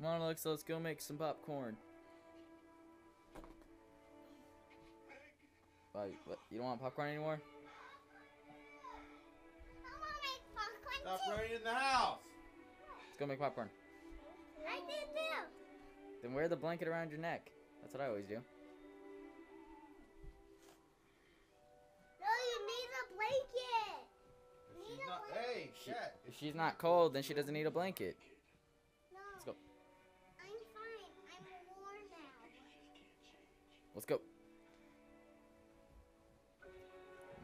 Come on, Alexa, let's go make some popcorn. Why, what, you don't want popcorn anymore? I want to make popcorn Stop too. running in the house. Let's go make popcorn. I did too. Then wear the blanket around your neck. That's what I always do. No, you need a blanket. If Need she's a not, blanket. hey, shit. If she's not cold, then she doesn't need a blanket. Let's go.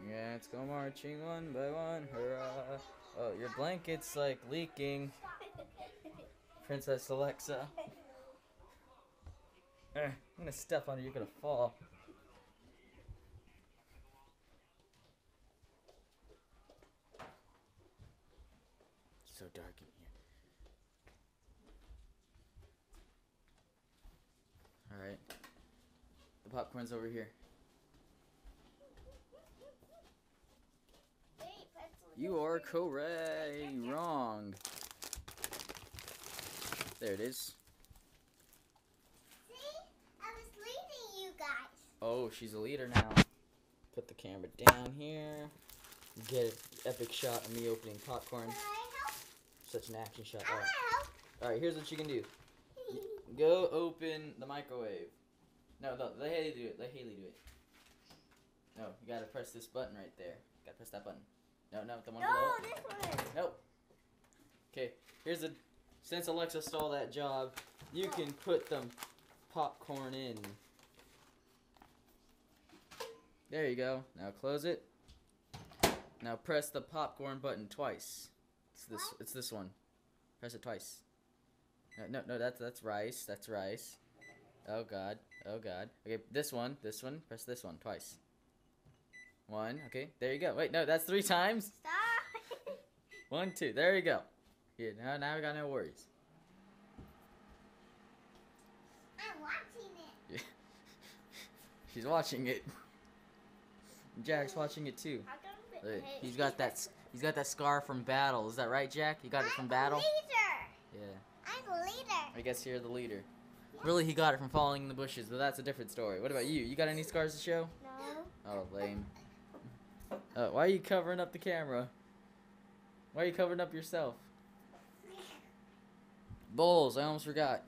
Yeah, let's go marching one by one. Hurrah. Oh, your blanket's like leaking. Princess Alexa. Eh, I'm gonna step on you, you're gonna fall. It's so dark in here. Alright. Popcorn's over here. You are correct. Wrong. There it is. See? I was leading you guys. Oh, she's a leader now. Put the camera down here. Get an epic shot of me opening popcorn. Can I help? Such an action shot. I Alright, want Alright, here's what you can do. Go open the microwave. No, no, let Haley do it. Let Haley do it. No, you gotta press this button right there. You gotta press that button. No, no, the one no, below. this one. Nope. Okay, here's a. Since Alexa stole that job, you can put the popcorn in. There you go. Now close it. Now press the popcorn button twice. It's this. What? It's this one. Press it twice. No, no, no. That's that's rice. That's rice. Oh God. Oh God. Okay, this one. This one. Press this one twice. One. Okay. There you go. Wait, no. That's three times. Stop. One, two. There you go. Yeah, now, now we got no worries. I'm watching it. She's watching it. Jack's watching it too. Look, He's got that. He's got that scar from battle. Is that right, Jack? You got it from I'm battle. Leader. Yeah. I'm the leader. I guess you're the leader. Really, he got it from falling in the bushes, but that's a different story. What about you? You got any scars to show? No. Oh, lame. Uh, why are you covering up the camera? Why are you covering up yourself? Bowls. I almost forgot.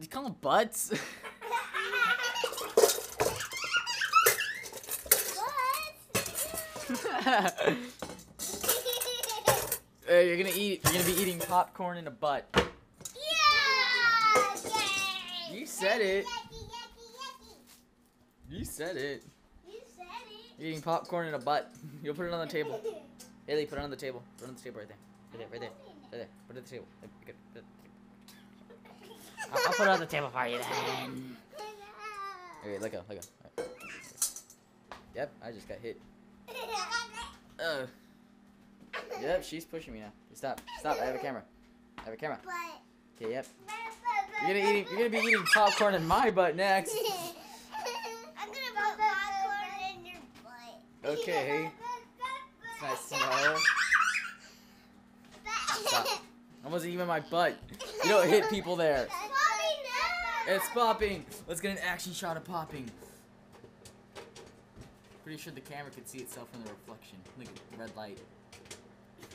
You call them butts? what? Hey, you're gonna eat. You're gonna be eating popcorn in a butt. yeah! Yay! You said it. Yucky, yucky, yucky. You said it. You said it. You're eating popcorn in a butt. You'll put it on the table. Haley, put it on the table. Put it on the table right there. Right there. Right there. Right there. Put it on the table. There, good, good. I'll, I'll put it on the table for you then. Okay, let go. Let go. Alright. Yep, I just got hit. Oh. Yep, she's pushing me now. Stop. Stop. I have a camera. I have a camera. Okay, yep. You're gonna eating. You're gonna be eating popcorn in my butt next. I'm gonna put popcorn in your butt. Okay. Nice know. Stop. Almost even my butt. You don't hit people there. It's popping. Let's get an action shot of popping. Pretty sure the camera could see itself in the reflection. Look at red light.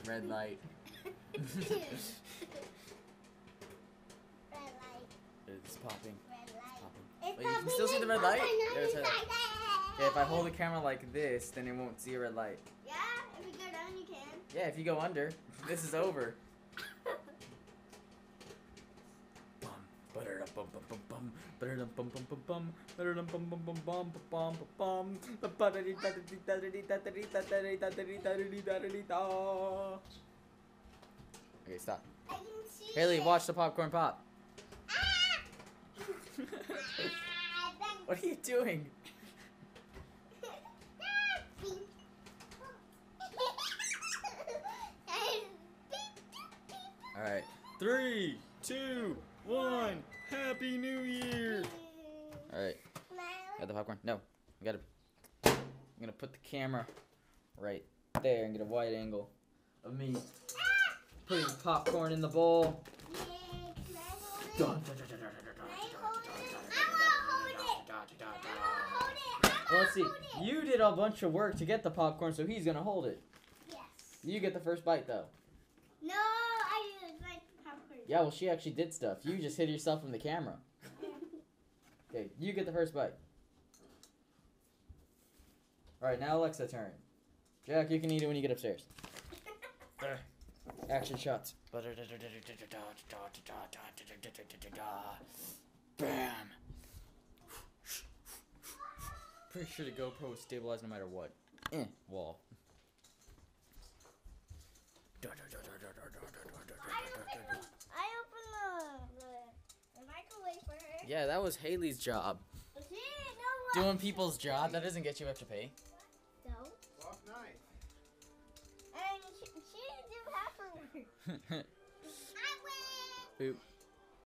Red light. Red light, It's popping. red light. Popping. It's Wait, you can still see the red light? popping on There's a- Yeah, if I hold the camera like this, then it won't see a red light. Yeah, if you go down, you can. Yeah, if you go under, this is over. Okay, stop. Haley, it. watch the popcorn pop. What are you doing? Alright. Three, two, one. Happy New Year! Alright. Got the popcorn? No. I gotta. I'm gonna put the camera right there and get a wide angle of me putting popcorn in the bowl. Dun, dun, dun, Well, let's see. You did a bunch of work to get the popcorn, so he's gonna hold it. Yes. You get the first bite, though. No, I didn't like popcorn. Yeah, well, she actually did stuff. You just hid yourself from the camera. Okay, you get the first bite. All right, now Alexa turn. Jack, you can eat it when you get upstairs. Action shots. Bam. Pretty sure the GoPro will stabilize no matter what. Wall. I opened the, the, the microwave for her. Yeah, that was Haley's job. She didn't know what. Doing people's job, that doesn't get you extra pay. No. Soft knife. And she, she didn't do half her work. I win. Boop.